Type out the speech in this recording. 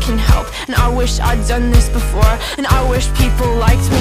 can help. And I wish I'd done this before. And I wish people liked me.